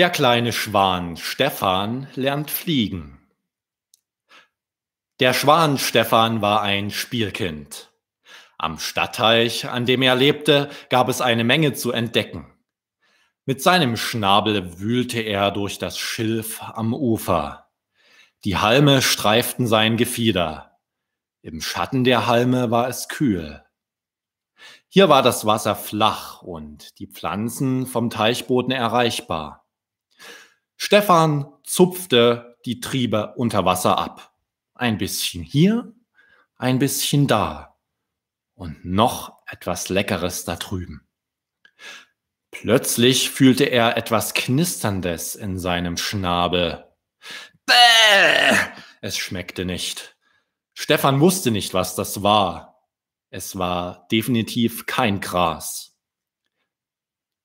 Der kleine Schwan Stefan lernt fliegen. Der Schwan Stefan war ein Spielkind. Am Stadtteich, an dem er lebte, gab es eine Menge zu entdecken. Mit seinem Schnabel wühlte er durch das Schilf am Ufer. Die Halme streiften sein Gefieder. Im Schatten der Halme war es kühl. Hier war das Wasser flach und die Pflanzen vom Teichboden erreichbar. Stefan zupfte die Triebe unter Wasser ab. Ein bisschen hier, ein bisschen da und noch etwas Leckeres da drüben. Plötzlich fühlte er etwas Knisterndes in seinem Schnabel. Bäh! Es schmeckte nicht. Stefan wusste nicht, was das war. Es war definitiv kein Gras.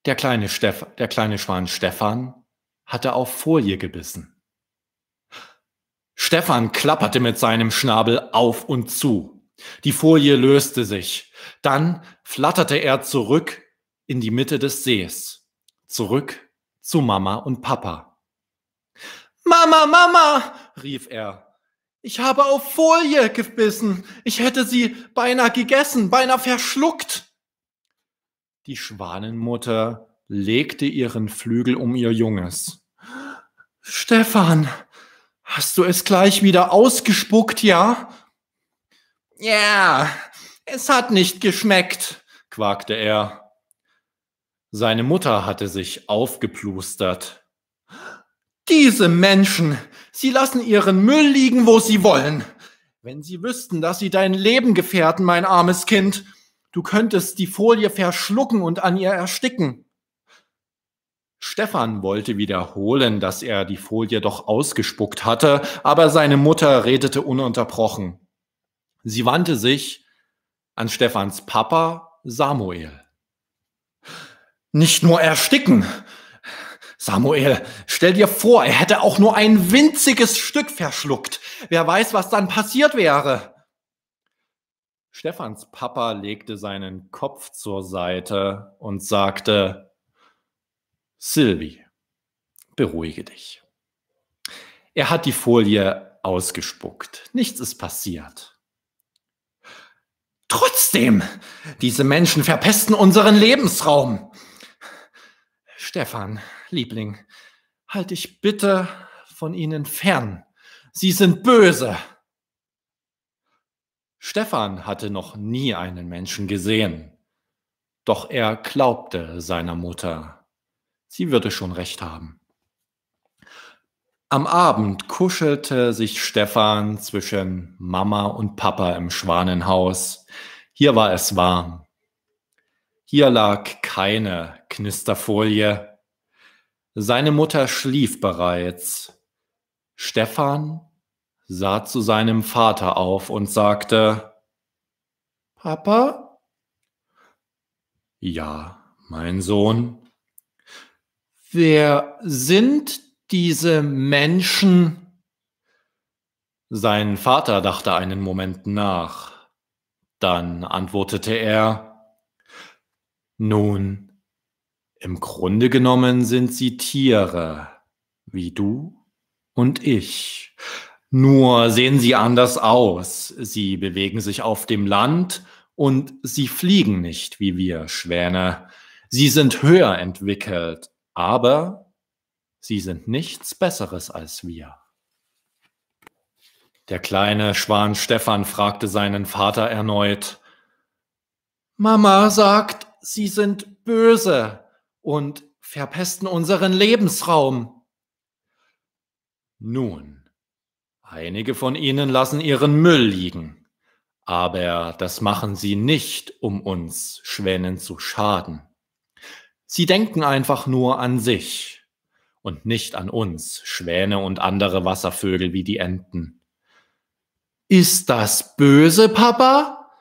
Der kleine, Steff der kleine Schwan Stefan hatte auf Folie gebissen. Stefan klapperte mit seinem Schnabel auf und zu. Die Folie löste sich. Dann flatterte er zurück in die Mitte des Sees. Zurück zu Mama und Papa. Mama, Mama, rief er. Ich habe auf Folie gebissen. Ich hätte sie beinahe gegessen, beinahe verschluckt. Die Schwanenmutter legte ihren Flügel um ihr Junges. Stefan, hast du es gleich wieder ausgespuckt, ja? Ja, es hat nicht geschmeckt, quakte er. Seine Mutter hatte sich aufgeplustert. Diese Menschen, sie lassen ihren Müll liegen, wo sie wollen. Wenn sie wüssten, dass sie dein Leben gefährden, mein armes Kind, du könntest die Folie verschlucken und an ihr ersticken. Stefan wollte wiederholen, dass er die Folie doch ausgespuckt hatte, aber seine Mutter redete ununterbrochen. Sie wandte sich an Stefans Papa Samuel. Nicht nur ersticken. Samuel, stell dir vor, er hätte auch nur ein winziges Stück verschluckt. Wer weiß, was dann passiert wäre. Stefans Papa legte seinen Kopf zur Seite und sagte, Sylvie, beruhige dich. Er hat die Folie ausgespuckt. Nichts ist passiert. Trotzdem, diese Menschen verpesten unseren Lebensraum. Stefan, Liebling, halt dich bitte von ihnen fern. Sie sind böse. Stefan hatte noch nie einen Menschen gesehen, doch er glaubte seiner Mutter Sie würde schon recht haben. Am Abend kuschelte sich Stefan zwischen Mama und Papa im Schwanenhaus. Hier war es warm. Hier lag keine Knisterfolie. Seine Mutter schlief bereits. Stefan sah zu seinem Vater auf und sagte, Papa? Ja, mein Sohn. Wer sind diese Menschen? Sein Vater dachte einen Moment nach. Dann antwortete er, nun, im Grunde genommen sind sie Tiere, wie du und ich. Nur sehen sie anders aus. Sie bewegen sich auf dem Land und sie fliegen nicht wie wir Schwäne. Sie sind höher entwickelt aber sie sind nichts Besseres als wir. Der kleine Schwan Stefan fragte seinen Vater erneut, Mama sagt, sie sind böse und verpesten unseren Lebensraum. Nun, einige von ihnen lassen ihren Müll liegen, aber das machen sie nicht, um uns Schwänen zu schaden. Sie denken einfach nur an sich und nicht an uns, Schwäne und andere Wasservögel wie die Enten. Ist das böse, Papa?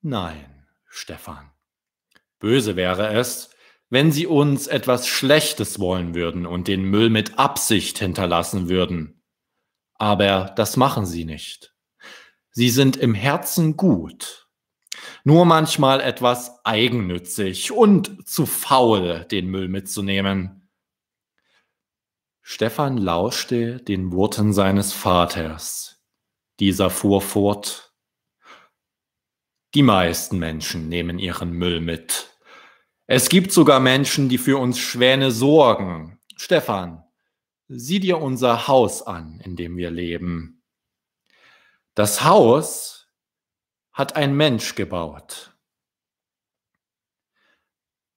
Nein, Stefan. Böse wäre es, wenn sie uns etwas Schlechtes wollen würden und den Müll mit Absicht hinterlassen würden. Aber das machen sie nicht. Sie sind im Herzen gut nur manchmal etwas eigennützig und zu faul, den Müll mitzunehmen. Stefan lauschte den Worten seines Vaters. Dieser fuhr fort. Die meisten Menschen nehmen ihren Müll mit. Es gibt sogar Menschen, die für uns Schwäne sorgen. Stefan, sieh dir unser Haus an, in dem wir leben. Das Haus hat ein Mensch gebaut.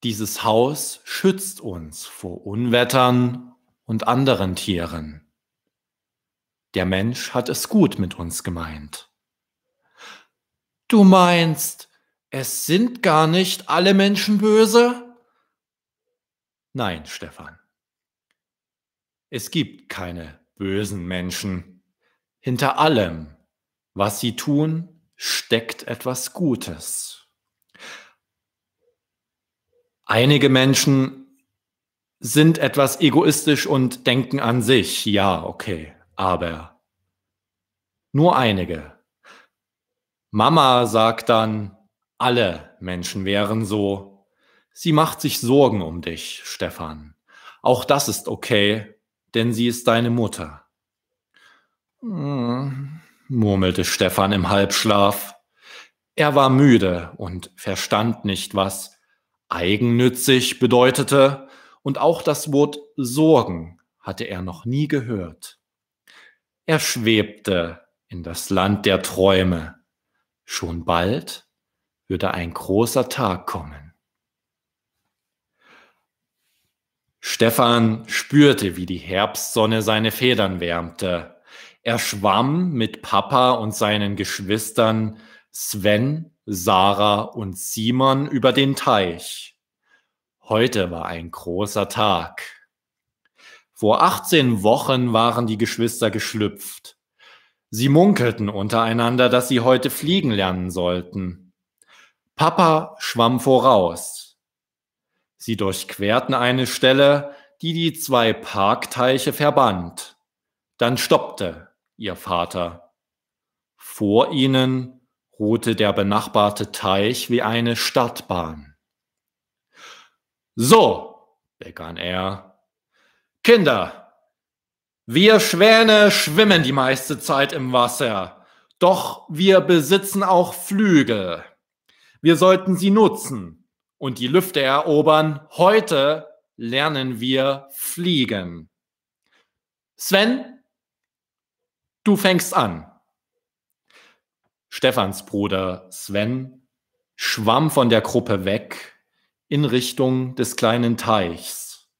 Dieses Haus schützt uns vor Unwettern und anderen Tieren. Der Mensch hat es gut mit uns gemeint. Du meinst, es sind gar nicht alle Menschen böse? Nein, Stefan. Es gibt keine bösen Menschen. Hinter allem, was sie tun, steckt etwas Gutes. Einige Menschen sind etwas egoistisch und denken an sich. Ja, okay, aber nur einige. Mama sagt dann, alle Menschen wären so. Sie macht sich Sorgen um dich, Stefan. Auch das ist okay, denn sie ist deine Mutter. Hm, murmelte Stefan im Halbschlaf. Er war müde und verstand nicht, was eigennützig bedeutete und auch das Wort Sorgen hatte er noch nie gehört. Er schwebte in das Land der Träume. Schon bald würde ein großer Tag kommen. Stefan spürte, wie die Herbstsonne seine Federn wärmte. Er schwamm mit Papa und seinen Geschwistern Sven, Sarah und Simon über den Teich. Heute war ein großer Tag. Vor 18 Wochen waren die Geschwister geschlüpft. Sie munkelten untereinander, dass sie heute fliegen lernen sollten. Papa schwamm voraus. Sie durchquerten eine Stelle, die die zwei Parkteiche verband. Dann stoppte ihr Vater. Vor ihnen ruhte der benachbarte Teich wie eine Stadtbahn. So, begann er. Kinder, wir Schwäne schwimmen die meiste Zeit im Wasser, doch wir besitzen auch Flügel. Wir sollten sie nutzen und die Lüfte erobern. Heute lernen wir fliegen. Sven, du fängst an. Stefans Bruder Sven schwamm von der Gruppe weg in Richtung des kleinen Teichs.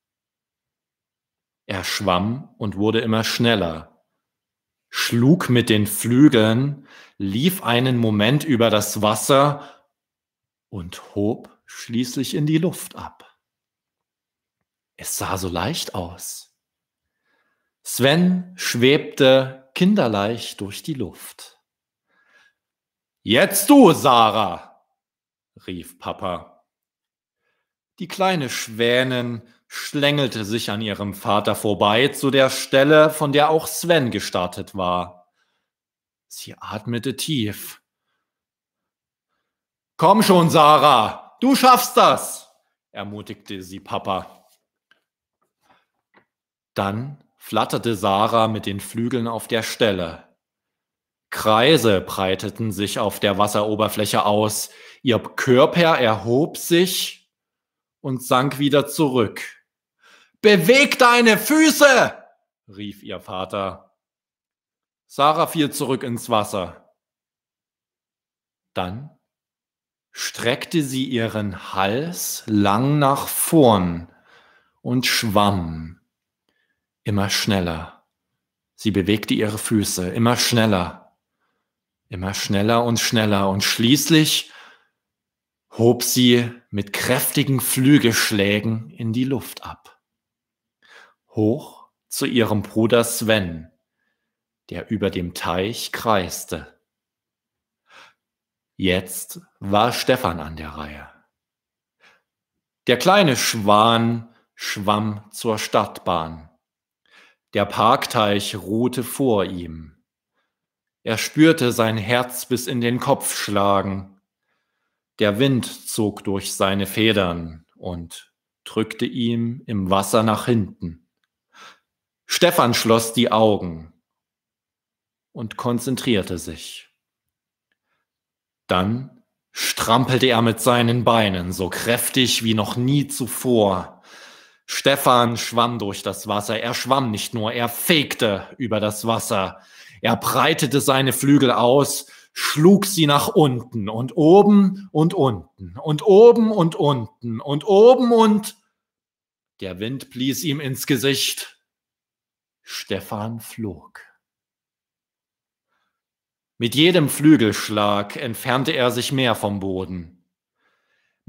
Er schwamm und wurde immer schneller, schlug mit den Flügeln, lief einen Moment über das Wasser und hob schließlich in die Luft ab. Es sah so leicht aus. Sven schwebte kinderleicht durch die Luft. Jetzt du, Sarah, rief Papa. Die kleine Schwänin schlängelte sich an ihrem Vater vorbei zu der Stelle, von der auch Sven gestartet war. Sie atmete tief. Komm schon, Sarah, du schaffst das, ermutigte sie Papa. Dann flatterte Sarah mit den Flügeln auf der Stelle. Kreise breiteten sich auf der Wasseroberfläche aus, ihr Körper erhob sich und sank wieder zurück. Beweg deine Füße! rief ihr Vater. Sarah fiel zurück ins Wasser. Dann streckte sie ihren Hals lang nach vorn und schwamm immer schneller. Sie bewegte ihre Füße immer schneller, immer schneller und schneller und schließlich hob sie mit kräftigen Flügelschlägen in die Luft ab. Hoch zu ihrem Bruder Sven, der über dem Teich kreiste. Jetzt war Stefan an der Reihe. Der kleine Schwan schwamm zur Stadtbahn. Der Parkteich ruhte vor ihm. Er spürte sein Herz bis in den Kopf schlagen der Wind zog durch seine Federn und drückte ihm im Wasser nach hinten. Stefan schloss die Augen und konzentrierte sich. Dann strampelte er mit seinen Beinen so kräftig wie noch nie zuvor. Stefan schwamm durch das Wasser. Er schwamm nicht nur, er fegte über das Wasser. Er breitete seine Flügel aus, schlug sie nach unten und oben und unten und oben und unten und oben und der Wind blies ihm ins Gesicht. Stefan flog. Mit jedem Flügelschlag entfernte er sich mehr vom Boden.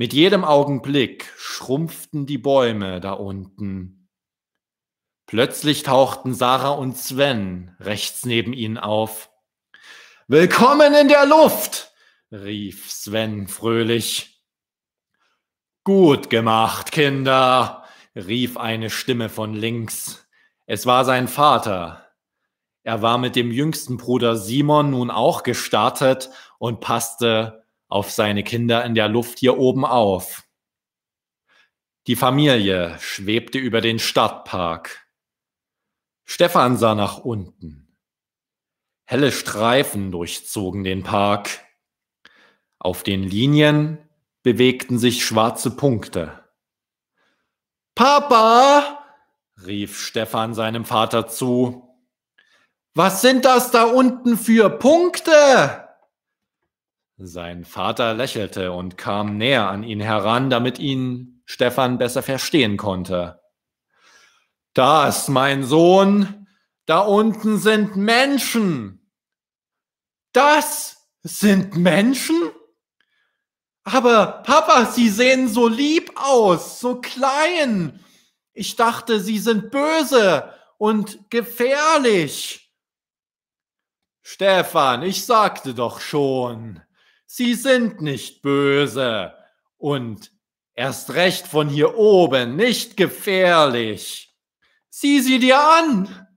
Mit jedem Augenblick schrumpften die Bäume da unten. Plötzlich tauchten Sarah und Sven rechts neben ihnen auf. Willkommen in der Luft, rief Sven fröhlich. Gut gemacht, Kinder, rief eine Stimme von links. Es war sein Vater, er war mit dem jüngsten Bruder Simon nun auch gestartet und passte auf seine Kinder in der Luft hier oben auf. Die Familie schwebte über den Stadtpark. Stefan sah nach unten. Helle Streifen durchzogen den Park. Auf den Linien bewegten sich schwarze Punkte. Papa! rief Stefan seinem Vater zu. Was sind das da unten für Punkte? Sein Vater lächelte und kam näher an ihn heran, damit ihn Stefan besser verstehen konnte. Das, mein Sohn, da unten sind Menschen. Das sind Menschen? Aber Papa, Sie sehen so lieb aus, so klein. Ich dachte, Sie sind böse und gefährlich. Stefan, ich sagte doch schon, Sie sind nicht böse und erst recht von hier oben nicht gefährlich. Sieh sie dir an.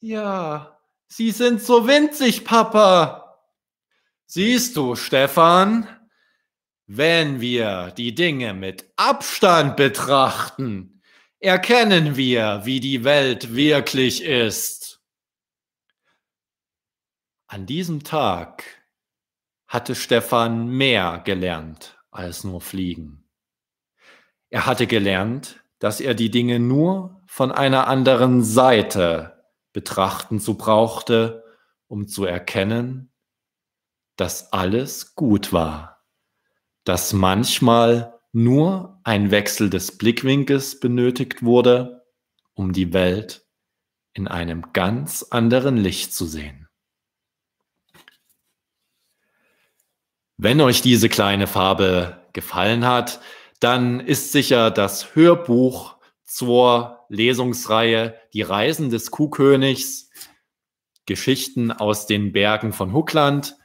Ja, sie sind so winzig, Papa. Siehst du, Stefan, wenn wir die Dinge mit Abstand betrachten, erkennen wir, wie die Welt wirklich ist. An diesem Tag hatte Stefan mehr gelernt als nur fliegen. Er hatte gelernt, dass er die Dinge nur von einer anderen Seite betrachten zu brauchte, um zu erkennen, dass alles gut war, dass manchmal nur ein Wechsel des Blickwinkels benötigt wurde, um die Welt in einem ganz anderen Licht zu sehen. Wenn euch diese kleine Farbe gefallen hat, dann ist sicher das Hörbuch zur Lesungsreihe Die Reisen des Kuhkönigs, Geschichten aus den Bergen von Huckland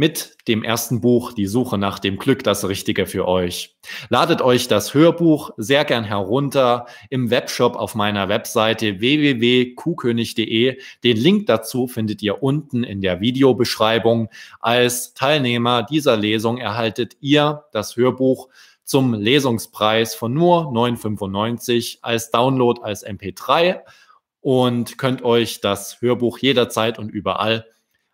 mit dem ersten Buch Die Suche nach dem Glück das Richtige für euch. Ladet euch das Hörbuch sehr gern herunter im Webshop auf meiner Webseite www.kuhkönig.de. Den Link dazu findet ihr unten in der Videobeschreibung. Als Teilnehmer dieser Lesung erhaltet ihr das Hörbuch zum Lesungspreis von nur 9,95 als Download als MP3 und könnt euch das Hörbuch jederzeit und überall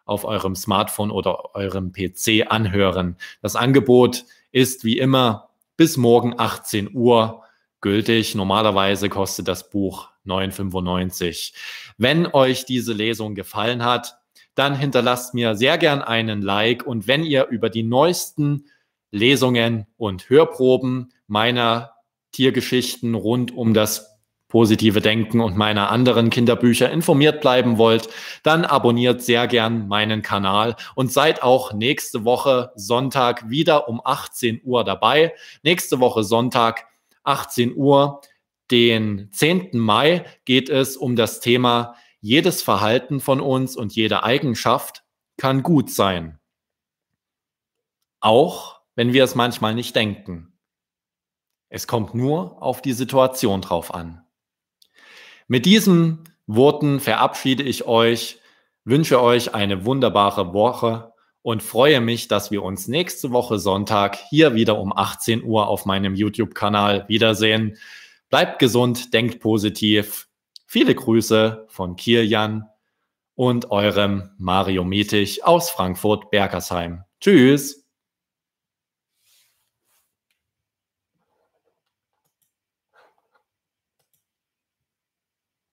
auf eurem Smartphone oder eurem PC anhören. Das Angebot ist wie immer bis morgen 18 Uhr gültig. Normalerweise kostet das Buch 9,95. Wenn euch diese Lesung gefallen hat, dann hinterlasst mir sehr gern einen Like und wenn ihr über die neuesten Lesungen und Hörproben meiner Tiergeschichten rund um das positive Denken und meiner anderen Kinderbücher informiert bleiben wollt, dann abonniert sehr gern meinen Kanal und seid auch nächste Woche Sonntag wieder um 18 Uhr dabei. Nächste Woche Sonntag 18 Uhr, den 10. Mai, geht es um das Thema jedes Verhalten von uns und jede Eigenschaft kann gut sein. Auch wenn wir es manchmal nicht denken. Es kommt nur auf die Situation drauf an. Mit diesen Worten verabschiede ich euch, wünsche euch eine wunderbare Woche und freue mich, dass wir uns nächste Woche Sonntag hier wieder um 18 Uhr auf meinem YouTube-Kanal wiedersehen. Bleibt gesund, denkt positiv. Viele Grüße von Kirjan und eurem Mario Metig aus Frankfurt-Bergersheim. Tschüss!